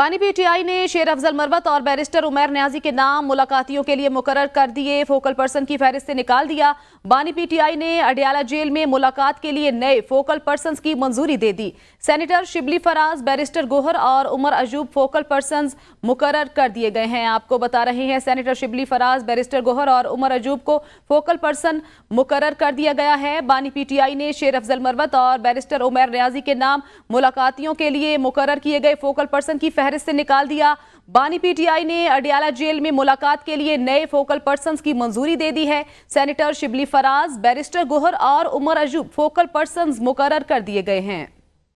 बानी पीटीआई ने शेर अफजल मरवत और बैरिस्टर उमैर न्याजी के नाम मुलाकातियों के लिए मुकर कर दिए। फोकल पर्सन की फहरिस्त से निकाल दिया। बानी पीटीआई ने अडियाला जेल में मुलाकात के लिए नए फोकल पर्सन की मंजूरी दे दी। सेनेटर शिबली फराज, बैरिस्टर गोहर और उमर अजूब फोकल पर्सन मुकर कर दिए गए हैं। आपको बता रहे हैं, सेनेटर शिबली फराज, बैरिस्टर गोहर और उमर अजूब को फोकल पर्सन मुकर कर दिया गया है। बानी पीटीआई ने शेर अफजल मरवत और बैरिस्टर उमैर न्याजी के नाम मुलाकातियों के लिए मुकर किए गए फोकल पर्सन की फहरिस्त से निकाल दिया। बानी पीटीआई ने अडियाला जेल में मुलाकात के लिए नए फोकल पर्सन की मंजूरी दे दी है। सेनेटर शिबली फराज, बैरिस्टर गोहर और उमर अजूब फोकल पर्सन मुकर कर दिए गए हैं।